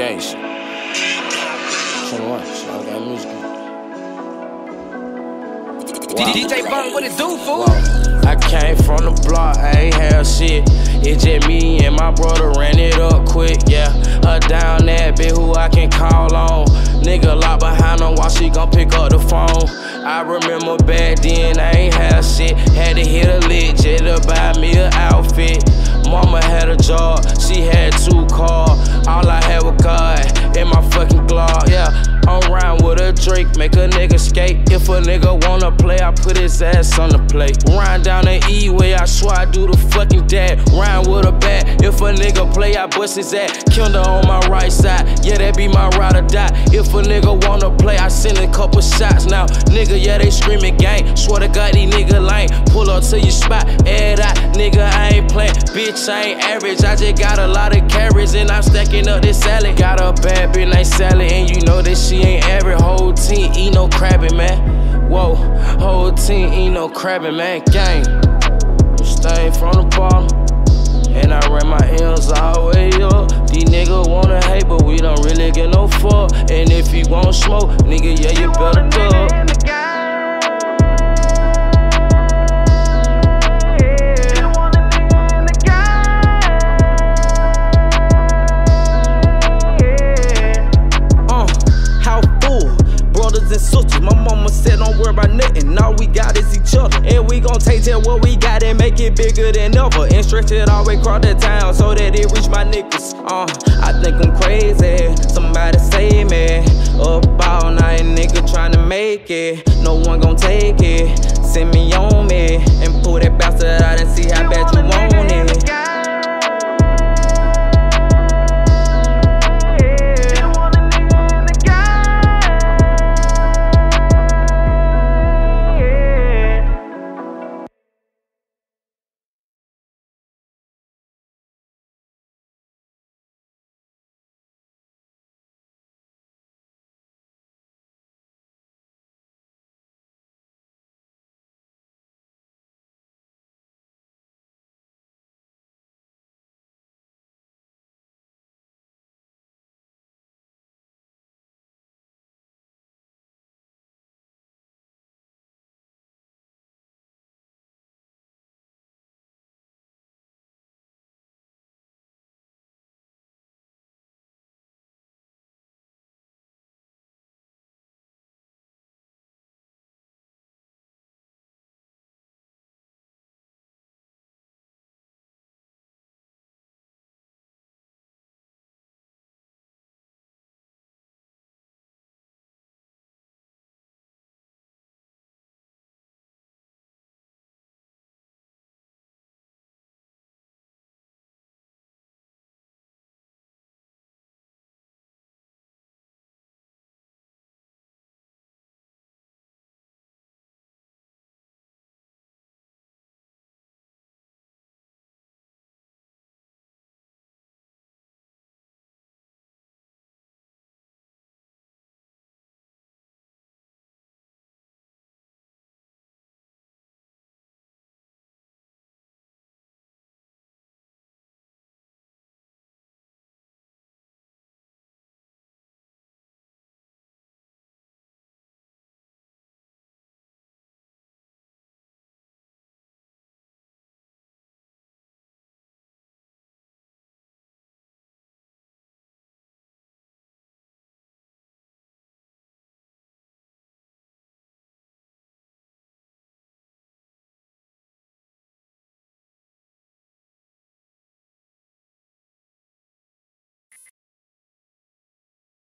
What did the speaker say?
gang shit. 21, shit, I got music. Wow. DJ what it do, fool? I came from the block, I ain't have shit. It's just me and my brother ran it up quick, yeah. A down that bitch who I can call on. Nigga locked behind her while she gon' pick up the phone. I remember back then I ain't have shit. Had to hit a lick just to buy me an outfit. Mama had a job, she had two nigga wanna play, I put his ass on the plate. Ride down the E-way, I swear I do the fucking dad. Ride with a bat, if a nigga play, I bust his ass. Killer on my right side, yeah, that be my ride or die. If a nigga wanna play, I send a couple shots now. Nigga, yeah, they screaming gang. Swear to God, these nigga lame. Pull up to your spot, add out, nigga, I ain't playing. Bitch, I ain't average, I just got a lot of carrots and I'm stacking up this salad. Got a bad bitch crabbing, man. Whoa, whole team eat no crabbing, man. Gang, staying from the bottom. And I ran my M's all the way up. These niggas wanna hate, but we don't really get no fuck. And if you want smoke, nigga, yeah, you better duck. Don't worry about nothing. All we got is each other. And we gon' take that what we got and make it bigger than ever. And stretch it all the way across the town so that it reach my niggas. Uh, I think I'm crazy. Somebody save me. Up all night, nigga tryna make it. No one gon' take it. Send me on me and pull that bastard out and see how bad you want it.